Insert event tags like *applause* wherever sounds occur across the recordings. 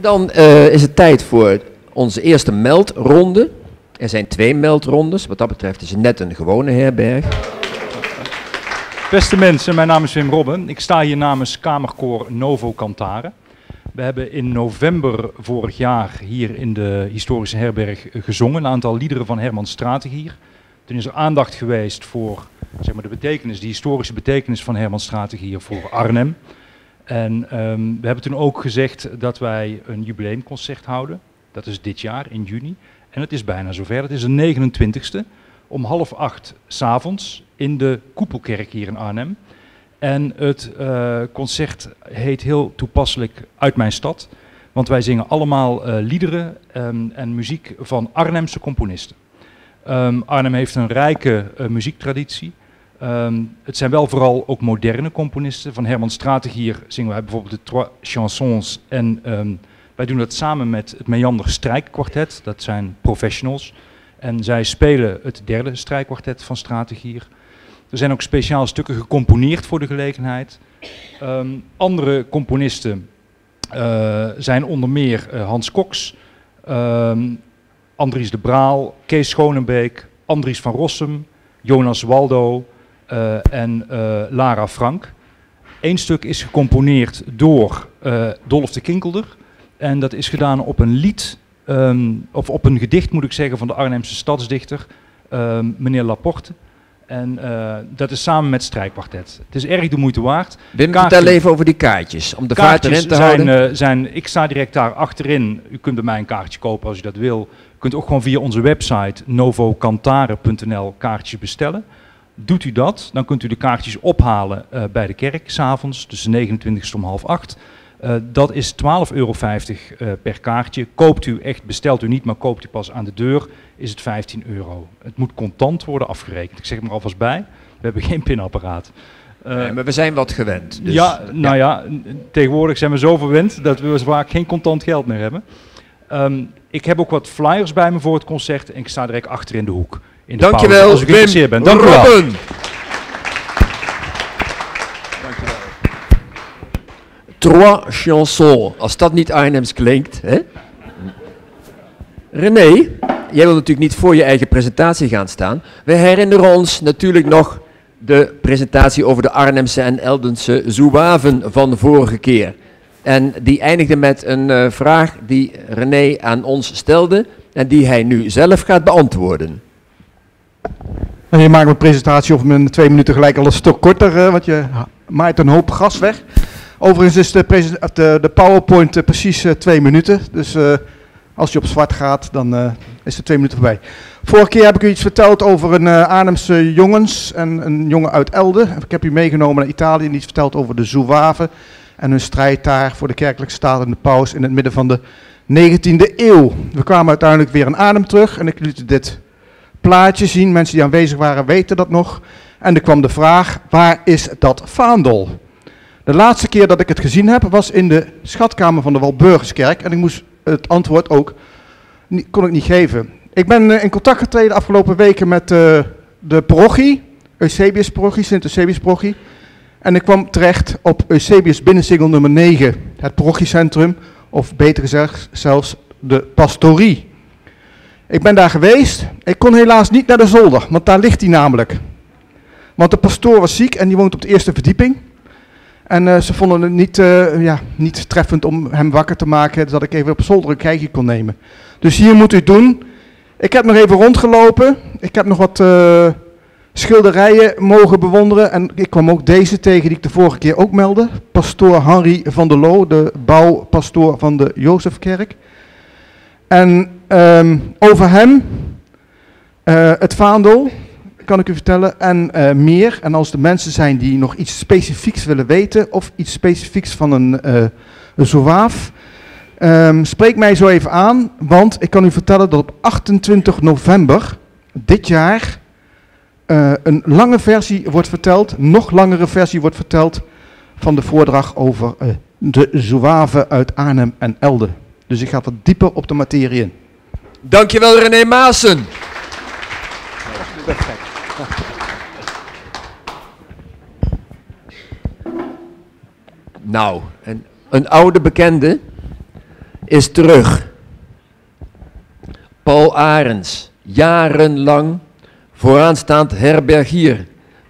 Dan eh, is het tijd voor onze eerste meldronde. Er zijn twee meldrondes. Wat dat betreft is het net een gewone herberg. Beste mensen, mijn naam is Wim Robben. Ik sta hier namens Kamerkoor Novo Cantare. We hebben in november vorig jaar hier in de historische herberg gezongen. Een aantal liederen van Herman Strategier. Toen is er aandacht geweest voor zeg maar, de betekenis, de historische betekenis van Herman Strategier voor Arnhem. En ehm, we hebben toen ook gezegd dat wij een jubileumconcert houden. Dat is dit jaar in juni. En het is bijna zover. Het is de 29ste om half acht s'avonds in de Koepelkerk hier in Arnhem. En het uh, concert heet heel toepasselijk Uit mijn stad. Want wij zingen allemaal uh, liederen um, en muziek van Arnhemse componisten. Um, Arnhem heeft een rijke uh, muziektraditie. Um, het zijn wel vooral ook moderne componisten. Van Herman Strategier zingen wij bijvoorbeeld de Trois Chansons. En um, wij doen dat samen met het Meander Strijkkwartet. Dat zijn professionals. En zij spelen het derde strijkkwartet van Strategier. Er zijn ook speciaal stukken gecomponeerd voor de gelegenheid. Um, andere componisten uh, zijn onder meer uh, Hans um, Andries de Braal, Kees Schonenbeek, Andries van Rossum, Jonas Waldo en Lara Frank. Eén stuk is gecomponeerd door Dolf de Kinkelder. En dat is gedaan op een lied, um, of op een gedicht moet ik zeggen, van de Arnhemse stadsdichter, meneer Laporte. En uh, dat is samen met Strijkkwartet. Het is erg de moeite waard. Wim, vertel even over die kaartjes, om de vaart erin te zijn, houden. Uh, zijn, ik sta direct daar achterin. U kunt bij mij een kaartje kopen als u dat wil. U kunt ook gewoon via onze website novocantare.nl kaartjes bestellen. Doet u dat, dan kunt u de kaartjes ophalen uh, bij de kerk, s'avonds, tussen 29 om half acht. Uh, dat is 12,50 euro uh, per kaartje. Koopt u echt, bestelt u niet, maar koopt u pas aan de deur, is het 15 euro. Het moet contant worden afgerekend. Ik zeg er maar alvast bij, we hebben geen pinapparaat. Uh, nee, maar we zijn wat gewend. Dus, ja, nou ja. ja, tegenwoordig zijn we zo verwend dat we vaak geen contant geld meer hebben. Um, ik heb ook wat flyers bij me voor het concert en ik sta direct achter in de hoek. In de Dankjewel, pauze, als u geïnteresseerd bent. Dank Robben. u wel. Trois chansons, als dat niet Arnhems klinkt. Hè? René, jij wil natuurlijk niet voor je eigen presentatie gaan staan. We herinneren ons natuurlijk nog de presentatie over de Arnhemse en Eldense zouaven van de vorige keer. En die eindigde met een uh, vraag die René aan ons stelde en die hij nu zelf gaat beantwoorden. En je maakt mijn presentatie over mijn twee minuten gelijk al een stuk korter, uh, want je maait een hoop gas weg. Overigens is de, de, de PowerPoint uh, precies twee minuten. Dus als je op zwart gaat, dan is het twee minuten voorbij. Vorige keer heb ik u iets verteld over een Ademse jongens en een jongen uit Elde. Ik heb u meegenomen naar Italië en iets verteld over de Zouaven en hun strijd daar voor de kerkelijke staat en de paus in het midden van de 19e eeuw. We kwamen uiteindelijk weer een adem terug en ik liet dit plaatje zien. Mensen die aanwezig waren weten dat nog. En er kwam de vraag, waar is dat vaandel? De laatste keer dat ik het gezien heb was in de schatkamer van de Walburgiskerk en ik moest het antwoord ook, kon ik niet geven. Ik ben in contact getreden afgelopen weken met uh, de parochie, Eusebius parochie, Sint Eusebius parochie. En ik kwam terecht op Eusebius binnensingel nummer 9, het parochiecentrum, of beter gezegd zelfs de pastorie. Ik ben daar geweest, ik kon helaas niet naar de zolder, want daar ligt hij namelijk. Want de pastoor was ziek en die woont op de eerste verdieping. En uh, ze vonden het niet, uh, ja, niet treffend om hem wakker te maken, dat ik even op zolder een kijkje kon nemen. Dus hier moet u het doen. Ik heb nog even rondgelopen. Ik heb nog wat uh, schilderijen mogen bewonderen. En ik kwam ook deze tegen die ik de vorige keer ook meldde. Pastoor Henry van der Loo, de bouwpastoor van de Jozefkerk. En um, over hem, het vaandel, kan ik u vertellen, en uh, meer. En als er mensen zijn die nog iets specifieks willen weten, of iets specifieks van een, uh, een um, spreek mij zo even aan, want ik kan u vertellen dat op 28 november dit jaar een lange versie wordt verteld, nog langere versie wordt verteld, van de voordracht over de zouaven uit Arnhem en Elde. Dus ik ga wat dieper op de materie in. Dankjewel René Maassen. Nou, een, een oude bekende. is terug. Paul Arends, jarenlang vooraanstaand herbergier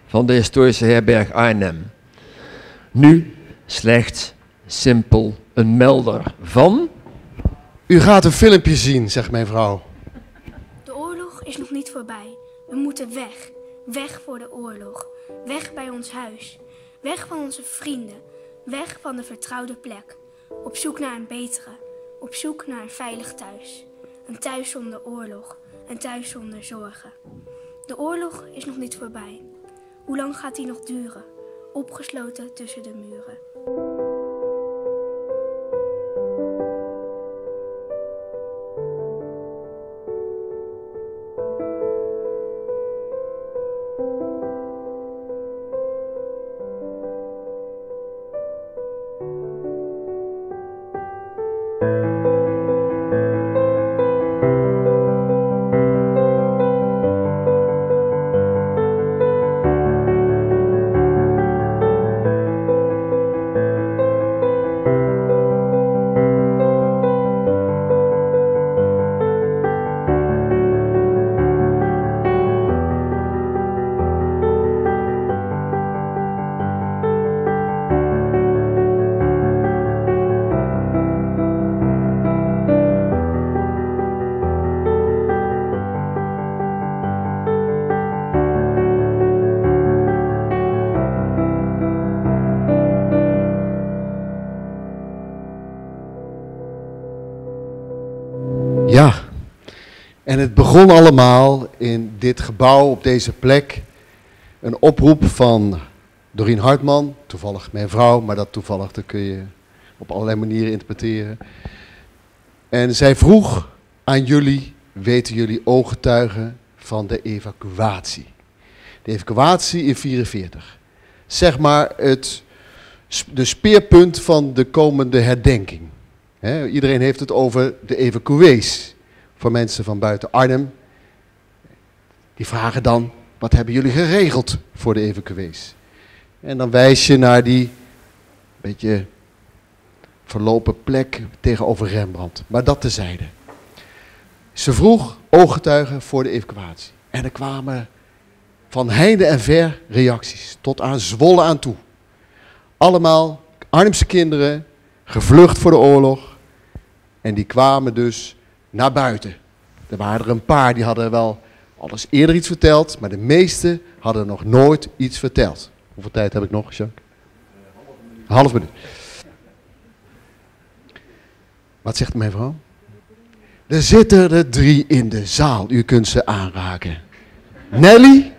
van de historische herberg Arnhem. Nu slechts simpel een melder van... U gaat een filmpje zien, zegt mijn vrouw. De oorlog is nog niet voorbij. We moeten weg. Weg voor de oorlog. Weg bij ons huis. Weg van onze vrienden. Weg van de vertrouwde plek. Op zoek naar een betere. Op zoek naar een veilig thuis. Een thuis zonder oorlog. Een thuis zonder zorgen. De oorlog is nog niet voorbij. Hoe lang gaat die nog duren? Opgesloten tussen de muren. Ja, en het begon allemaal in dit gebouw op deze plek. Een oproep van Doreen Hartman, toevallig mijn vrouw, maar dat toevallig dat kun je op allerlei manieren interpreteren. En zij vroeg aan jullie, weten jullie ooggetuigen van de evacuatie? De evacuatie in 44. Zeg maar het, de speerpunt van de komende herdenking. Iedereen heeft het over de evacuees voor mensen van buiten Arnhem. Die vragen dan, wat hebben jullie geregeld voor de evacuees? En dan wijs je naar die beetje verlopen plek tegenover Rembrandt. Maar dat tezijde. Ze vroeg ooggetuigen voor de evacuatie. En er kwamen van heinde en ver reacties, tot aan Zwolle aan toe. Allemaal Arnhemse kinderen, gevlucht voor de oorlog. En die kwamen dus naar buiten. Er waren er een paar die hadden wel alles eerder iets verteld, maar de meeste hadden nog nooit iets verteld. Hoeveel tijd heb ik nog, Jacques? Een half minuut. Wat zegt mijn vrouw? Er zitten er drie in de zaal. U kunt ze aanraken. Nelly,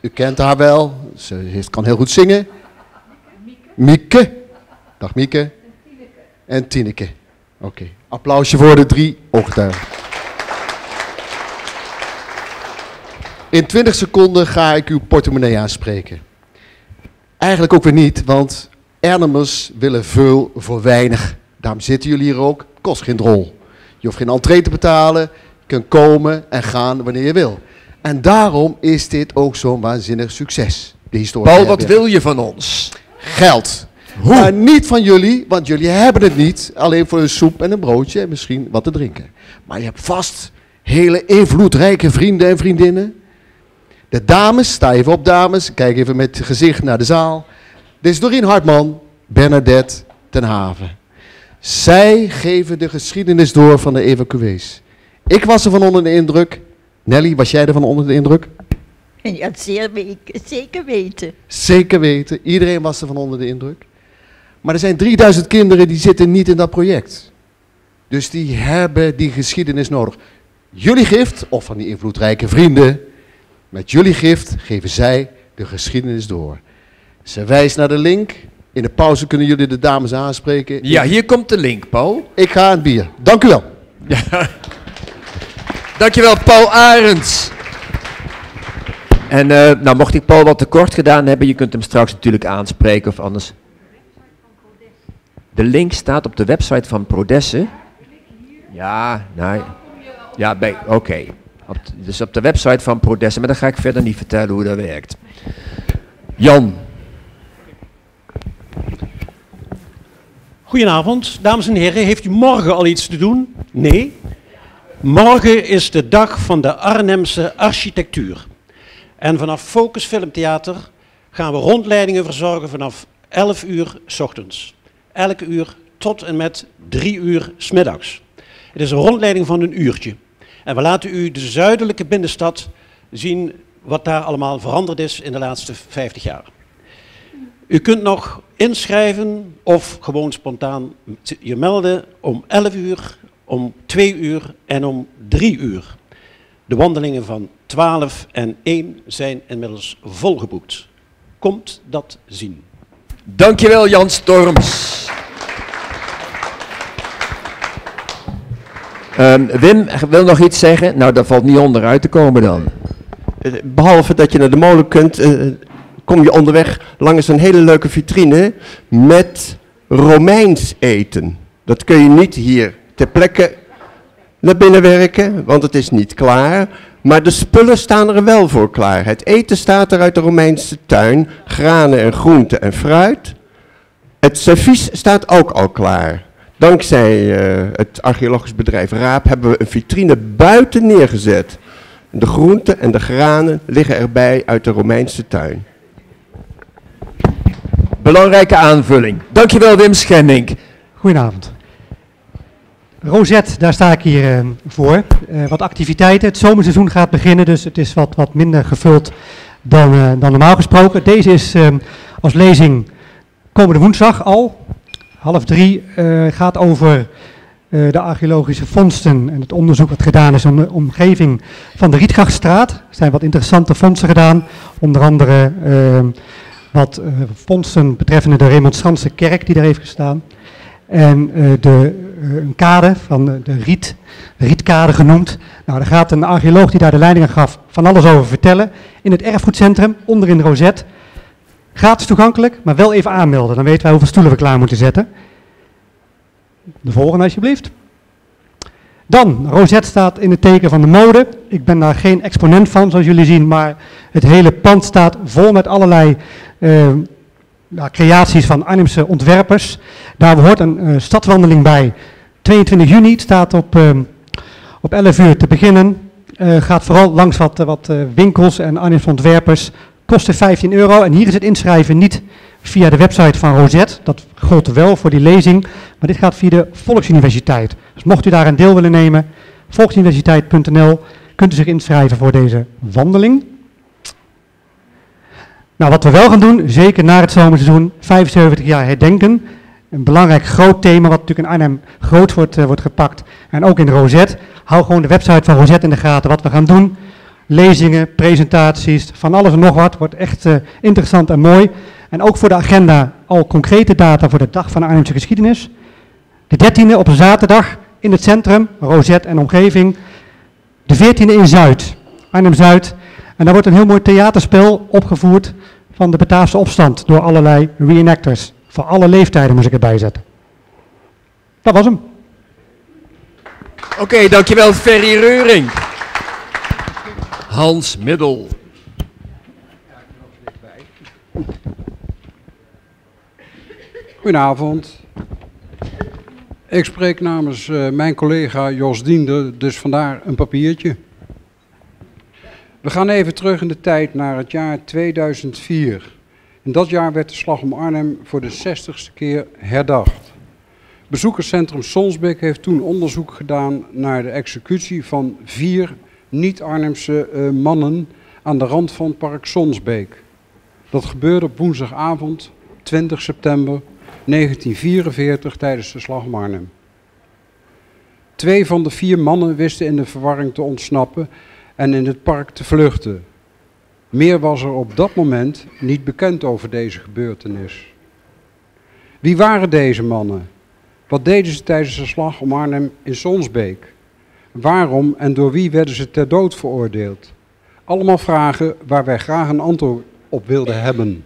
u kent haar wel. Ze kan heel goed zingen. Mieke. Dag Mieke. En Tineke. Oké. Applausje voor de drie ooggetuigen. In 20 seconden ga ik uw portemonnee aanspreken. Eigenlijk ook weer niet, want Ernemers willen veel voor weinig. Daarom zitten jullie hier ook. Kost geen drol. Je hoeft geen entree te betalen. Je kunt komen en gaan wanneer je wil. En daarom is dit ook zo'n waanzinnig succes. De historische Paul, wat wil je van ons? Geld. Maar niet van jullie, want jullie hebben het niet. Alleen voor een soep en een broodje en misschien wat te drinken. Maar je hebt vast hele invloedrijke vrienden en vriendinnen. De dames, sta even op dames, kijk even met gezicht naar de zaal. Dit is Doreen Hartman, Bernadette ten Haven. Zij geven de geschiedenis door van de evacuees. Ik was er van onder de indruk. Nelly, was jij er van onder de indruk? Ja, zeer zeker weten. Zeker weten, iedereen was er van onder de indruk. Maar er zijn 3000 kinderen die zitten niet in dat project. Dus die hebben die geschiedenis nodig. Jullie gift, of van die invloedrijke vrienden, met jullie gift geven zij de geschiedenis door. Ze wijst naar de link. In de pauze kunnen jullie de dames aanspreken. Ja, hier komt de link, Paul. Ik ga aan het bier. Dank u wel. Dankjewel, Paul Arends. En eh, nou, mocht ik Paul wat tekort gedaan hebben, je kunt hem straks natuurlijk aanspreken of anders. De link staat op de website van Prodesse. Ja, nou, ja, oké. Dus op de website van Prodesse, maar dan ga ik verder niet vertellen hoe dat werkt. Jan, Goedenavond, dames en heren. Heeft u morgen al iets te doen? Nee. Morgen is de dag van de Arnhemse architectuur. En vanaf Focus Filmtheater gaan we rondleidingen verzorgen vanaf 11 uur s ochtends. Elke uur tot en met 3 uur s middags. Het is een rondleiding van een uurtje. En we laten u de zuidelijke binnenstad zien wat daar allemaal veranderd is in de laatste 50 jaar. U kunt nog inschrijven of gewoon spontaan je melden om 11 uur, om 2 uur en om 3 uur. De wandelingen van 12 en 1 zijn inmiddels volgeboekt. Komt dat zien. Dankjewel Jan Storms. Um, Wim wil nog iets zeggen? Nou, dat valt niet onderuit te komen dan. Eh, behalve dat je naar de molen kunt, uh, kom je onderweg langs een hele leuke vitrine met Romeins eten. Dat kun je niet hier ter plekke naar binnen werken, want het is niet klaar. Maar de spullen staan er wel voor klaar. Het eten staat er uit de Romeinse tuin, granen en groenten en fruit. Het servies staat ook al klaar. Dankzij uh, het archeologisch bedrijf Raap hebben we een vitrine buiten neergezet. De groenten en de granen liggen erbij uit de Romeinse tuin. Belangrijke aanvulling. Dankjewel Wim Schendink. Goedenavond. Rosette, daar sta ik hier uh, voor. Uh, wat activiteiten. Het zomerseizoen gaat beginnen, dus het is wat, wat minder gevuld dan, uh, dan normaal gesproken. Deze is als lezing komende woensdag al. Half drie gaat over de archeologische vondsten en het onderzoek wat gedaan is om de omgeving van de Rietgrachtstraat. Er zijn wat interessante vondsten gedaan, onder andere wat uh, vondsten betreffende de Remonstrantse kerk die daar heeft gestaan. En de, een kade van de Riet, de Rietkade genoemd. Nou, daar gaat een archeoloog die daar de leiding aan gaf van alles over vertellen. In het erfgoedcentrum, onderin Rosette. Gratis toegankelijk, maar wel even aanmelden. Dan weten wij hoeveel stoelen we klaar moeten zetten. De volgende alsjeblieft. Dan, Rosette staat in het teken van de mode. Ik ben daar geen exponent van, zoals jullie zien, maar het hele pand staat vol met allerlei nou, creaties van Arnhemse ontwerpers. Daar hoort een uh, stadwandeling bij. 22 juni, het staat op, uh, op 11 uur te beginnen. gaat vooral langs wat, wat winkels en Arnhemse ontwerpers. Kostte 15 euro en hier is het inschrijven niet via de website van Rosette. Dat gold wel voor die lezing, maar dit gaat via de Volksuniversiteit. Dus mocht u daar een deel willen nemen, volksuniversiteit.nl, kunt u zich inschrijven voor deze wandeling. Nou, wat we wel gaan doen, zeker na het zomerseizoen, 75 jaar herdenken. Een belangrijk groot thema, wat natuurlijk in Arnhem groot wordt, uh, wordt gepakt. En ook in Rosette. Hou gewoon de website van Rosette in de gaten, wat we gaan doen. Lezingen, presentaties, van alles en nog wat. Wordt echt uh, interessant en mooi. En ook voor de agenda al concrete data voor de dag van de Arnhemse geschiedenis. De 13e op een zaterdag in het centrum, Rosette en omgeving. De 14e in Zuid, Arnhem-Zuid. En daar wordt een heel mooi theaterspel opgevoerd van de Bataafse opstand door allerlei reenactors. Voor alle leeftijden moest ik erbij zetten. Dat was hem. Oké, dankjewel Ferry Reuring. Hans Middel. Goedenavond. Ik spreek namens uh, mijn collega Jos Diende, dus vandaar een papiertje. We gaan even terug in de tijd naar het jaar 2004. In dat jaar werd de Slag om Arnhem voor de 60ste keer herdacht. Bezoekerscentrum Sonsbeek heeft toen onderzoek gedaan naar de executie van vier niet-Arnhemse uh, mannen aan de rand van Park Sonsbeek. Dat gebeurde op woensdagavond 20 september 1944 tijdens de Slag om Arnhem. Twee van de vier mannen wisten in de verwarring te ontsnappen en in het park te vluchten. Meer was er op dat moment niet bekend over deze gebeurtenis. Wie waren deze mannen? Wat deden ze tijdens de slag om Arnhem in Sonsbeek? Waarom en door wie werden ze ter dood veroordeeld? Allemaal vragen waar wij graag een antwoord op wilden hebben.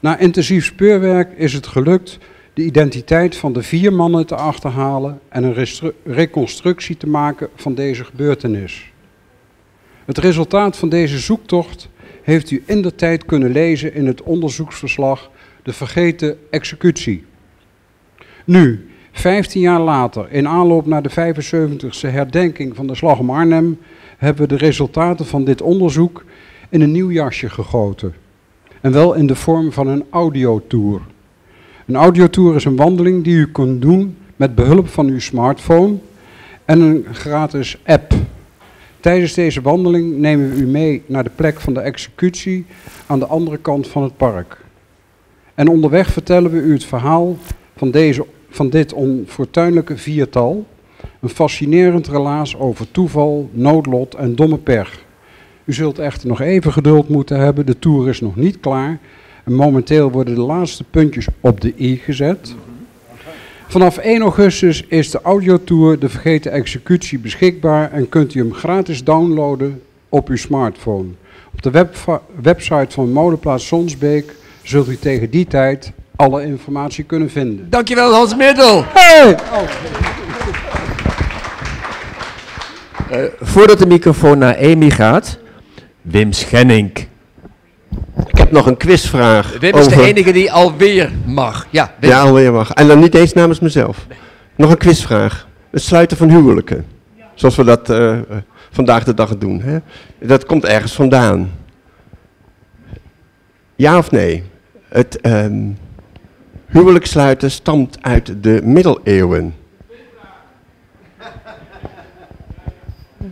Na intensief speurwerk is het gelukt de identiteit van de vier mannen te achterhalen en een reconstructie te maken van deze gebeurtenis. Het resultaat van deze zoektocht heeft u in de tijd kunnen lezen in het onderzoeksverslag De Vergeten Executie. Nu, 15 jaar later, in aanloop naar de 75e herdenking van de Slag om Arnhem, hebben we de resultaten van dit onderzoek in een nieuw jasje gegoten. En wel in de vorm van een audiotour. Een audiotour is een wandeling die u kunt doen met behulp van uw smartphone en een gratis app. Tijdens deze wandeling nemen we u mee naar de plek van de executie aan de andere kant van het park. En onderweg vertellen we u het verhaal van, deze, van dit onfortuinlijke viertal. Een fascinerend relaas over toeval, noodlot en domme pech. U zult echter nog even geduld moeten hebben, de tour is nog niet klaar. En momenteel worden de laatste puntjes op de i gezet. Vanaf 1 augustus is de audiotour De Vergeten Executie beschikbaar en kunt u hem gratis downloaden op uw smartphone. Op de website van Molenplaats Sonsbeek zult u tegen die tijd alle informatie kunnen vinden. Dankjewel Hans Middel. Hey! Eh, voordat de microfoon naar Amy gaat, Wim Schenning. Ik heb nog een quizvraag. Wim is de enige die alweer mag. Ja, Wim. Ja, alweer mag. En dan niet eens namens mezelf. Nog een quizvraag. Het sluiten van huwelijken. Zoals we dat eh, vandaag de dag doen. Hè? Dat komt ergens vandaan. Ja of nee? Het ehm, huwelijk sluiten stamt uit de middeleeuwen.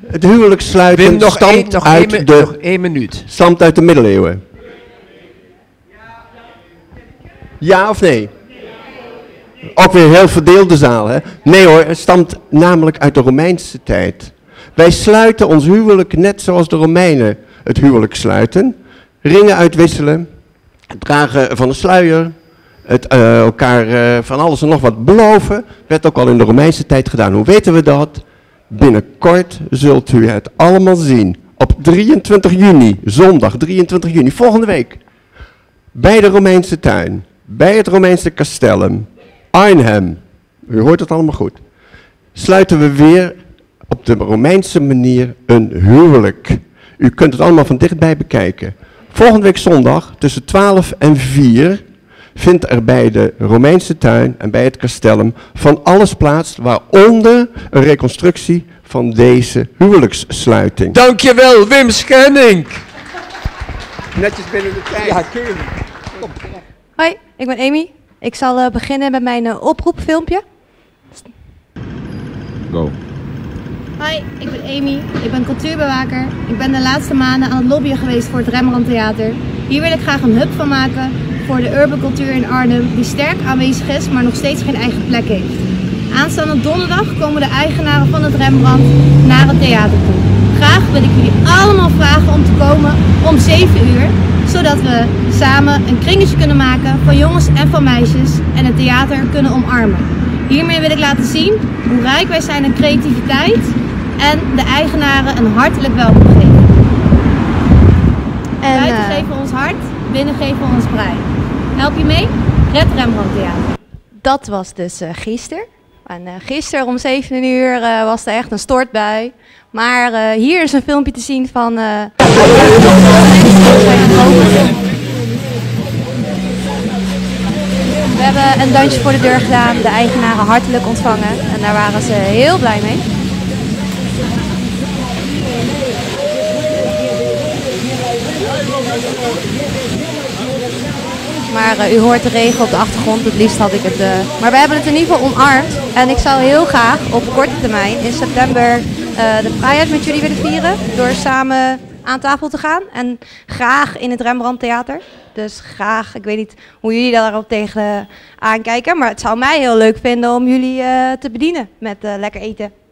Het huwelijk sluiten Wim, nog, stamt nog, uit de nog één minuut. stamt uit de middeleeuwen. Ja of nee? Ook weer heel verdeelde zaal, hè? Nee hoor, het stamt namelijk uit de Romeinse tijd. Wij sluiten ons huwelijk net zoals de Romeinen het huwelijk sluiten. Ringen uitwisselen, het dragen van een sluier, het eh, elkaar eh, van alles en nog wat beloven. Werd ook al in de Romeinse tijd gedaan. Hoe weten we dat? Binnenkort zult u het allemaal zien. Op 23 juni, zondag 23 juni, volgende week. Bij de Romeinse tuin, bij het Romeinse castellum, Arnhem. U hoort het allemaal goed. Sluiten we weer op de Romeinse manier een huwelijk. U kunt het allemaal van dichtbij bekijken. Volgende week zondag tussen 12 en 4 vindt er bij de Romeinse tuin en bij het castellum van alles plaats, waaronder een reconstructie van deze huwelijkssluiting. Dankjewel Wim Schenning. Netjes binnen de tijd. Ja, keurig. Hoi, ik ben Amy. Ik zal eh, beginnen met mijn eh, oproepfilmpje. Go. Hoi, ik ben Amy. Ik ben cultuurbewaker. Ik ben de laatste maanden aan het lobbyen geweest voor het Rembrandt Theater. Hier wil ik graag een hub van maken voor de urban cultuur in Arnhem, die sterk aanwezig is, maar nog steeds geen eigen plek heeft. Aanstaande donderdag komen de eigenaren van het Rembrandt naar het theater toe. Graag wil ik jullie allemaal vragen om te komen om 7 uur, zodat we samen een kringetje kunnen maken van jongens en van meisjes en het theater kunnen omarmen. Hiermee wil ik laten zien hoe rijk wij zijn aan creativiteit en de eigenaren een hartelijk welkom geven. En, Buiten eh, geven we ons hart, binnen geven we ons brein. Help je mee? Red Rembrandt Theater. Dat was dus eh gisteren. En eh, gisteren om 7 uur eh, was er echt een stortbui. Maar hier is een filmpje te zien van. We hebben een dansje voor de deur gedaan, de eigenaren hartelijk ontvangen. En daar waren ze heel blij mee. Maar eh, u hoort de regen op de achtergrond, het liefst had ik het. eh, maar we hebben het in ieder geval omarmd. En ik zou heel graag op korte termijn in september eh, de vrijheid met jullie willen vieren. Door samen aan tafel te gaan. En graag in het Rembrandt Theater. Dus graag, ik weet niet hoe jullie daarop tegen aankijken. Maar het zou mij heel leuk vinden om jullie te bedienen met lekker eten.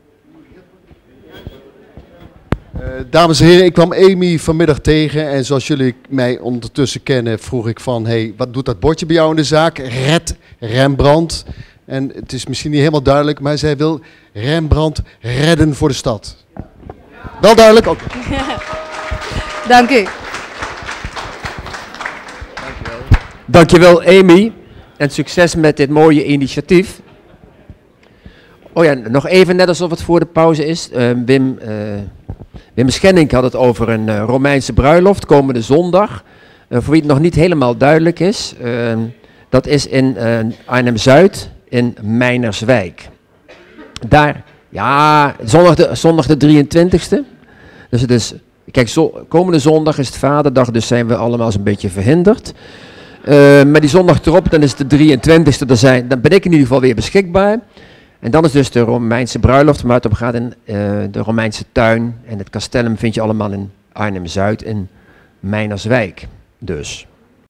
Eh, dames en heren, ik kwam Amy vanmiddag tegen en zoals jullie mij ondertussen kennen, vroeg ik van, hey, wat doet dat bordje bij jou in de zaak? Red Rembrandt. En het is misschien niet helemaal duidelijk, maar zij wil Rembrandt redden voor de stad. Wel duidelijk? Oké. *laughs* Dank u. Dankjewel Amy en succes met dit mooie initiatief. Oh ja, nog even net alsof het voor de pauze is. Eh, Wim, eh, Wim Schenning had het over een eh, Romeinse bruiloft komende zondag. Eh, voor wie het nog niet helemaal duidelijk is, eh, dat is in eh, Arnhem-Zuid in Meinerswijk. Daar, ja, zondag de, zondag de 23ste. Dus het is, kijk, zo, komende zondag is het vaderdag, dus zijn we allemaal zo'n beetje verhinderd. Uh, maar die zondag erop, dan is het de 23ste, dan, zijn, dan ben ik in ieder geval weer beschikbaar. En dan is dus de Romeinse bruiloft, waar het om gaat in uh, de Romeinse tuin. En het castellum vind je allemaal in Arnhem-Zuid in Meinerswijk. Dus.